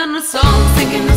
on a song, singing.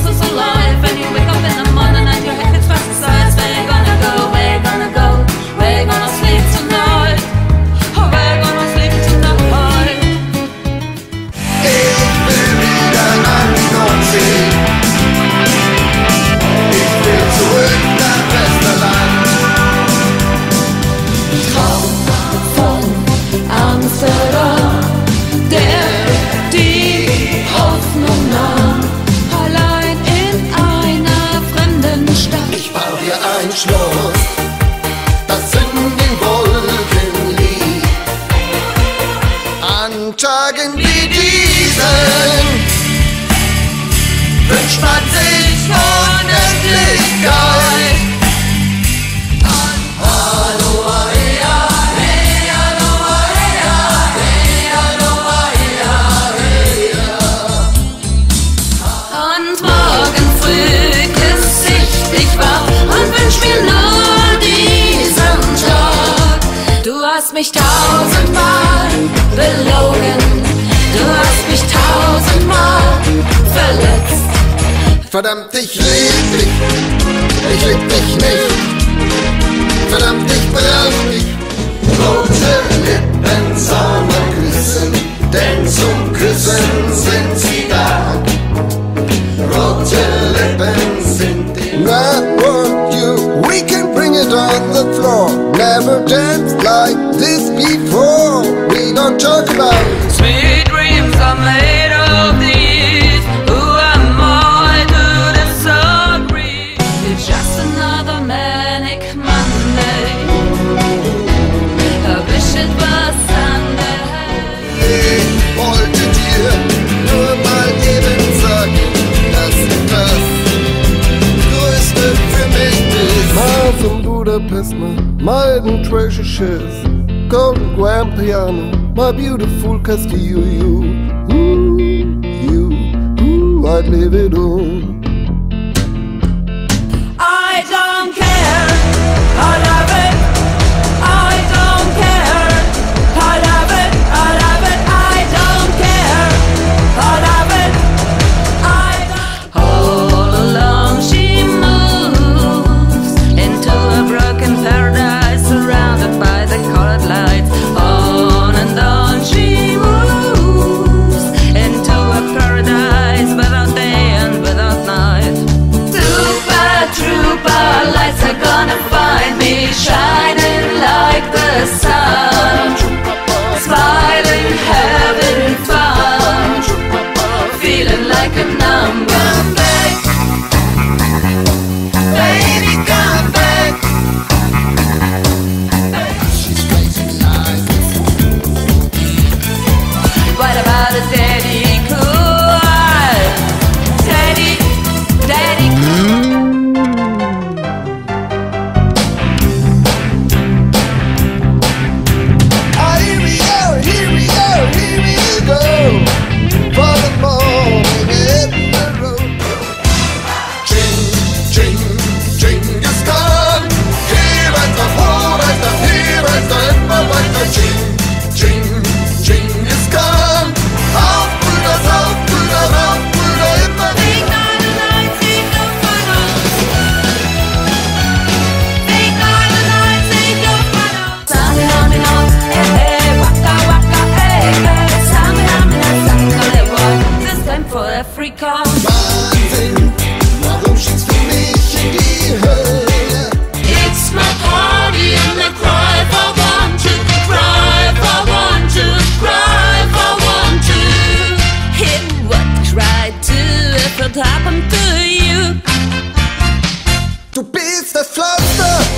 hast mich tausendmal belogen. Du hast mich tausendmal verletzt. Verdammt, ich lieb dich. Ich lieb dich nicht. Verdammt, ich brauch dich. Rote Lippen soll küssen, denn zum Küssen sind sie da. Rote Lippen. on the floor. Never dance like this before. my hidden treasure chest, golden grand piano, my beautiful Castillo. You, you, I'd live it all.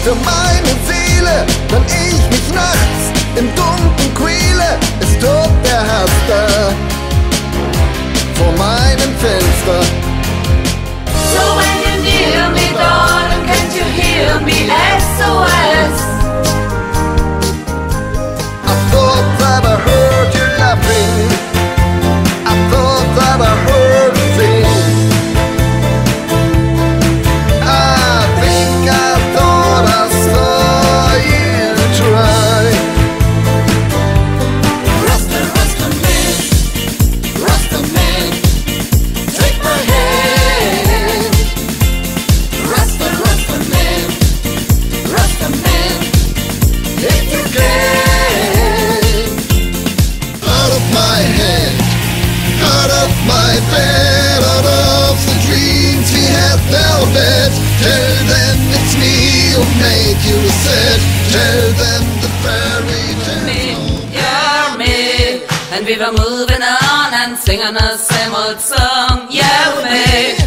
unter meiner Seele, wenn ich mich nachts im Dunkeln quäle, ist dort der vor meinem Fenster. So when you near me, darling, can't you hear me? SOS. my head, out of my bed, out of the dreams we had velvet. Tell them it's me who made you sad. Tell them the fairy tale. Me, me, and we were moving on and singing the same old song. Yeah, me.